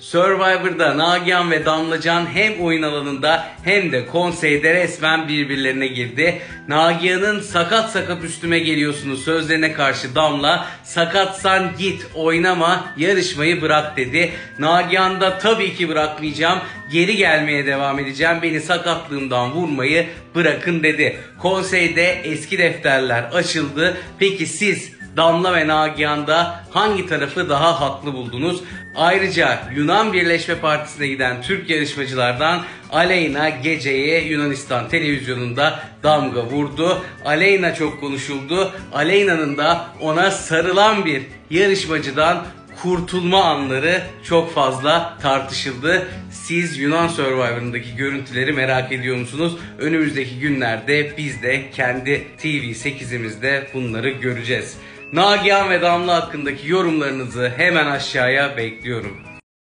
Survivor'da Nagihan ve Damlacan hem oyun alanında hem de konseyde resmen birbirlerine girdi. Nagihan'ın sakat sakat üstüme geliyorsunuz sözlerine karşı Damla sakatsan git oynama yarışmayı bırak dedi. Nagihan da tabii ki bırakmayacağım geri gelmeye devam edeceğim beni sakatlığımdan vurmayı bırakın dedi. Konseyde eski defterler açıldı. Peki siz Damla ve Nagihan'da hangi tarafı daha haklı buldunuz? Ayrıca Yunan Birleşme Partisi'ne giden Türk yarışmacılardan Aleyna geceye Yunanistan televizyonunda damga vurdu. Aleyna çok konuşuldu. Aleyna'nın da ona sarılan bir yarışmacıdan kurtulma anları çok fazla tartışıldı. Siz Yunan Survivor'ındaki görüntüleri merak ediyor musunuz? Önümüzdeki günlerde biz de kendi TV8'imizde bunları göreceğiz. Nagihan ve Damla hakkındaki yorumlarınızı hemen aşağıya bekliyorum.